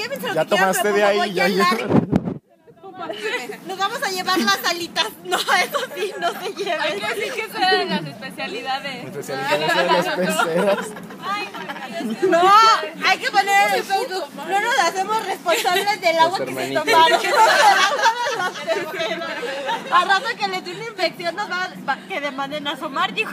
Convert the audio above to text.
llévense lo Ya que tomaste pero de ahí, favor, ya, ya. Nos vamos a llevar las alitas. No, eso sí, no se Hay que decir que esa era de las especialidades. Especializadas de las peceras. No, hay que poner el punto. No nos hacemos responsables del agua que se tomaron. A rato que le dé una infección nos va, va- que demanden a asomar, dijo.